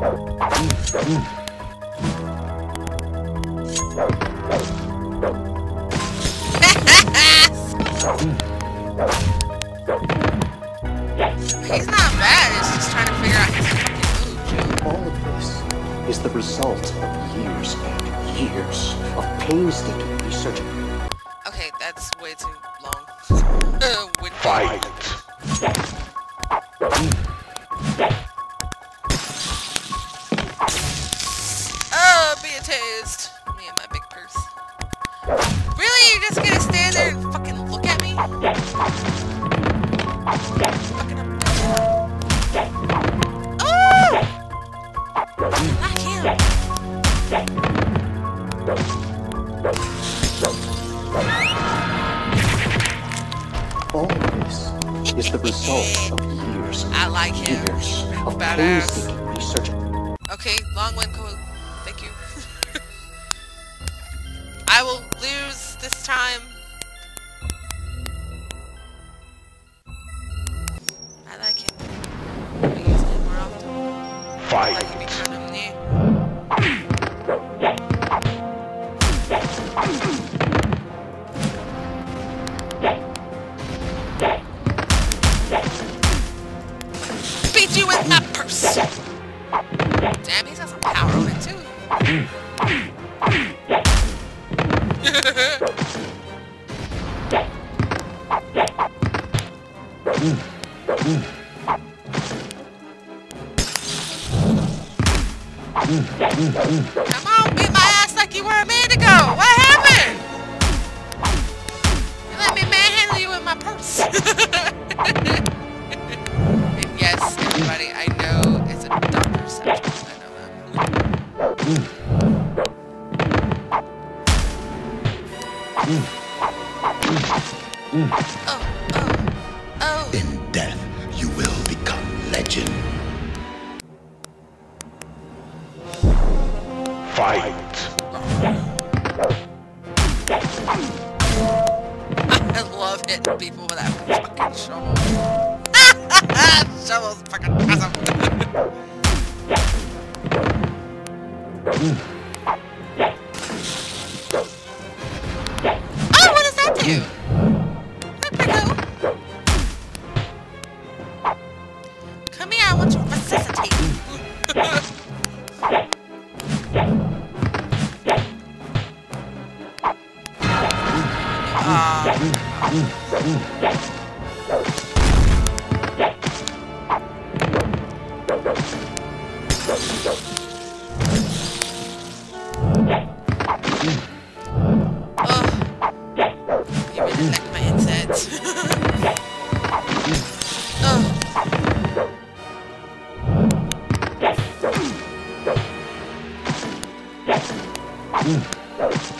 He's not bad, He's just trying to figure out his fucking move. All of this is the result of years and years of painstaking research All this is the result of years. I like. Years of Badass. painstaking research. Okay, long one. everybody. I know it's a doctor subject. I know that. Mm. 见。Mm.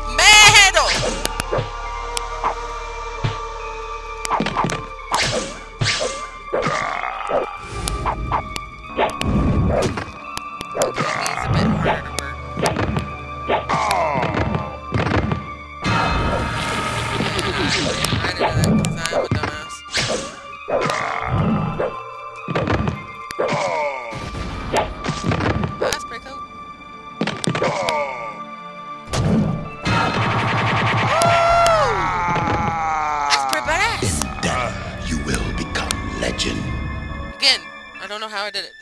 Don't know how I did it.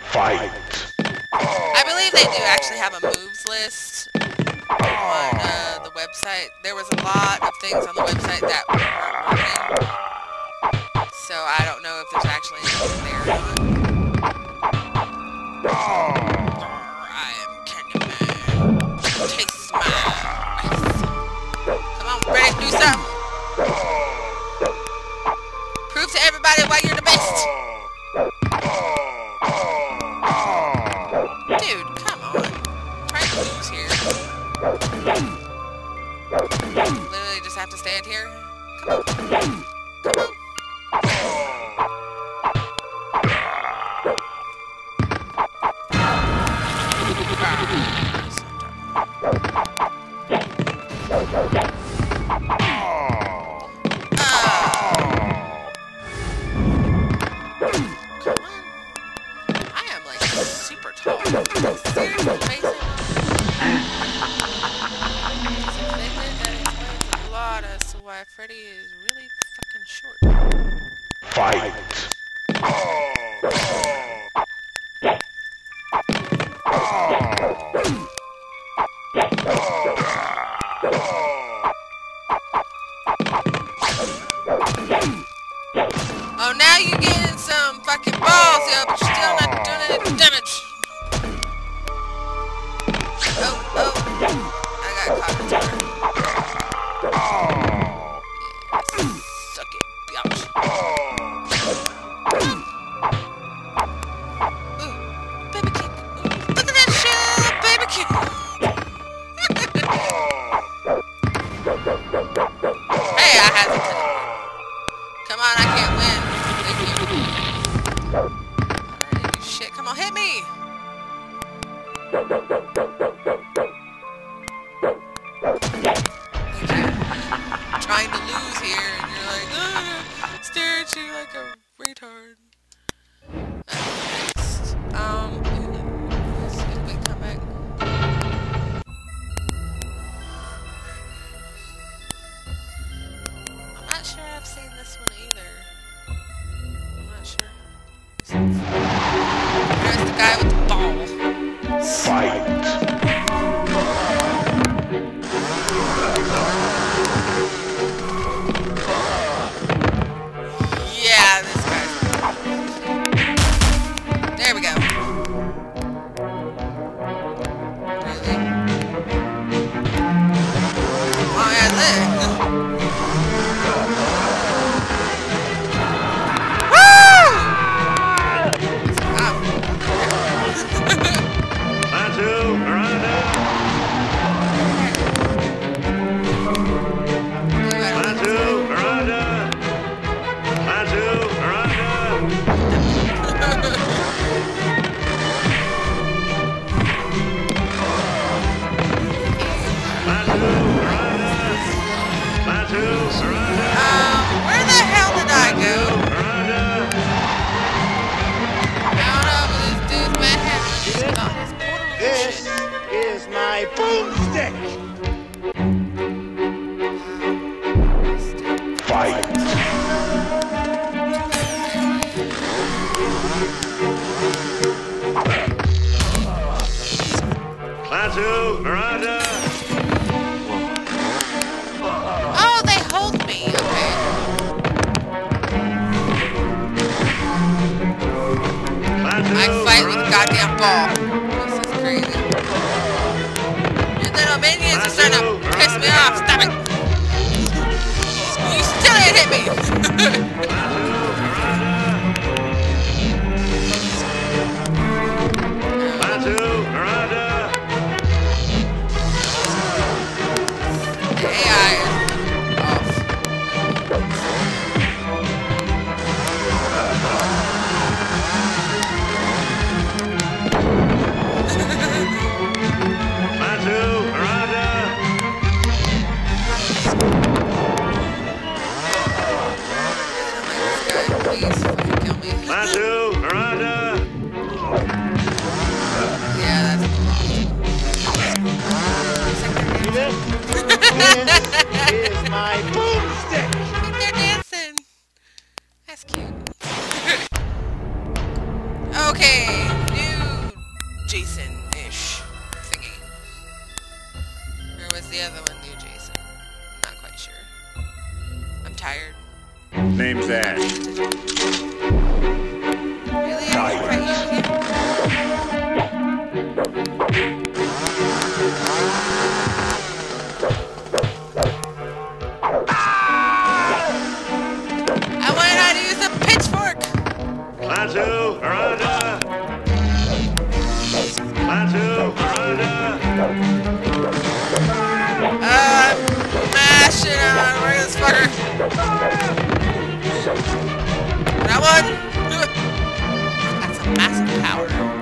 Fight. I believe they do actually have a moves list on uh, the website. There was a lot of things on the website that weren't working. So I don't know if there's actually anything there or not. I am Candyman. Taste my ice. Come on, ready to do something. Why you're the best. Why Freddy is really fucking short. Fight. This one either. I'm not sure. There's the guy with the ball. Fight. Latu, Miranda. Oh, they hold me. Okay. I fight with a goddamn ball. This is crazy. Your little minions are starting to piss me off. Stop fish thingy. Or was the other one the adjacent? I'm not quite sure. I'm tired. Name's Ash. Really? shit out of this fucker. That one! That's a massive power.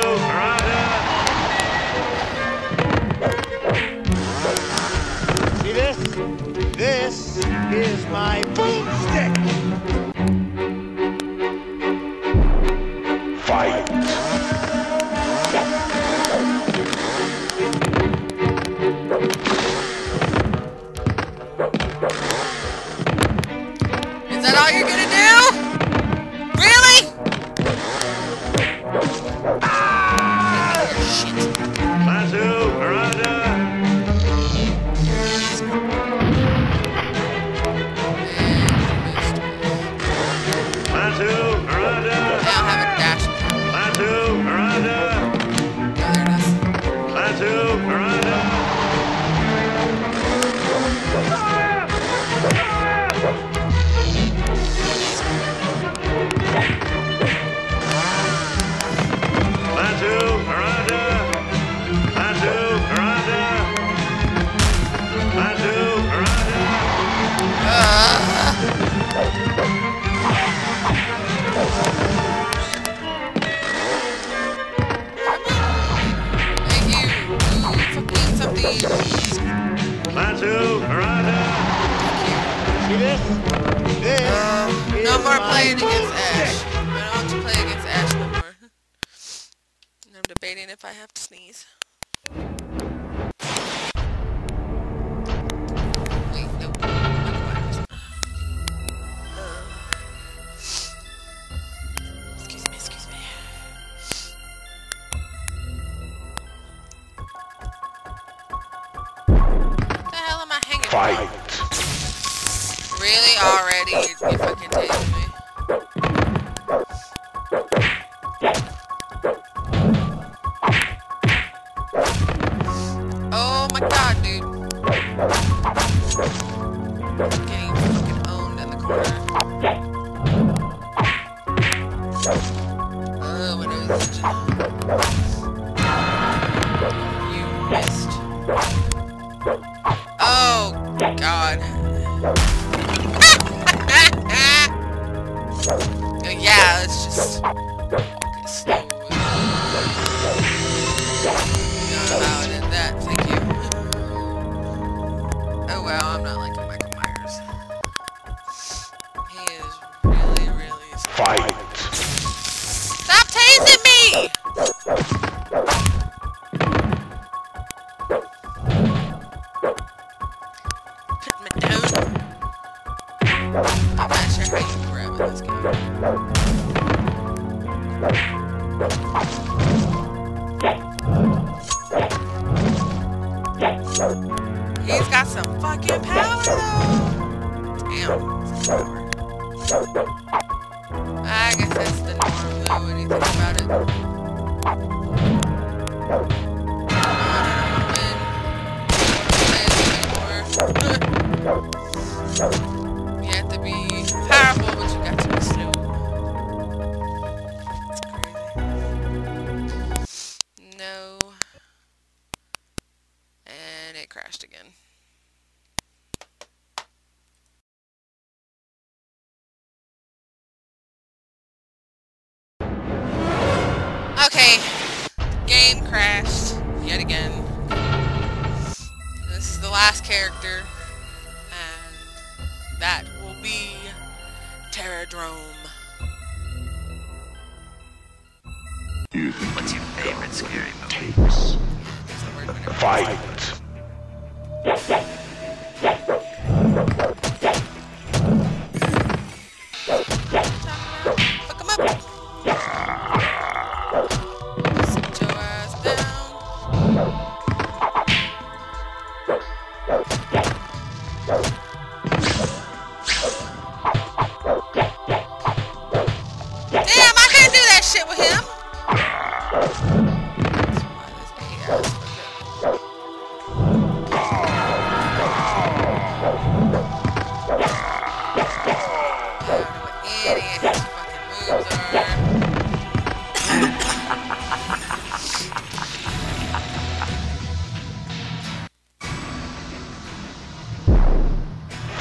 This is my boomstick. if I have to sneeze.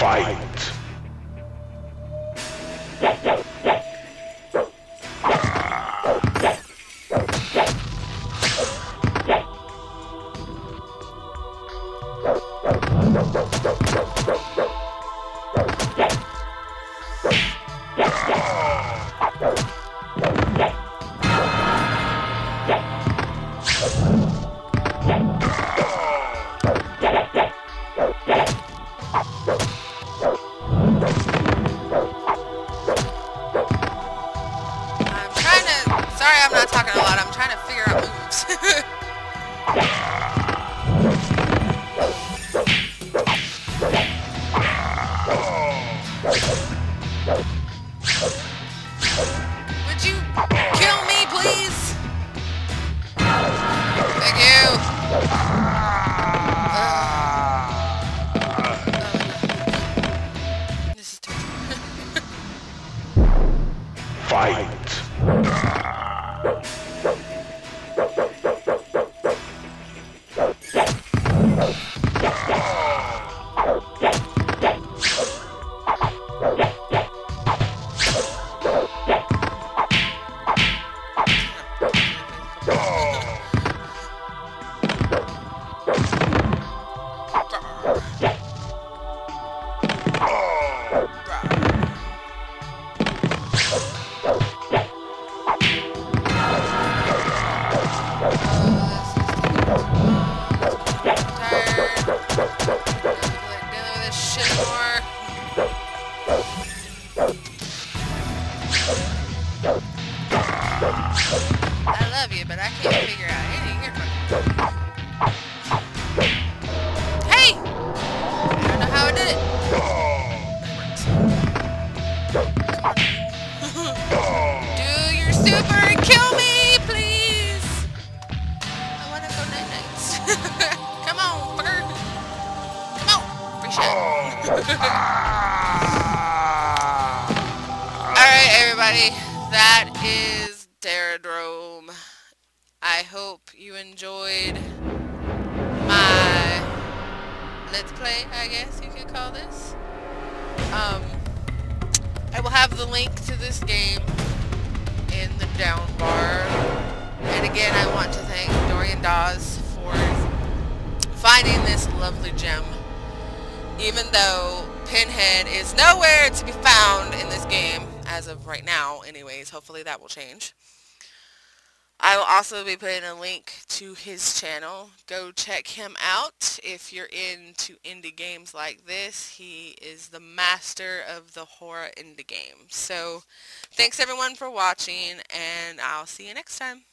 Fight. I love you, but I can't figure out any guess you could call this. Um, I will have the link to this game in the down bar. And again, I want to thank Dorian Dawes for finding this lovely gem. Even though Pinhead is nowhere to be found in this game, as of right now anyways. Hopefully that will change. I will also be putting a link to his channel. Go check him out if you're into indie games like this. He is the master of the horror indie game. So thanks everyone for watching and I'll see you next time.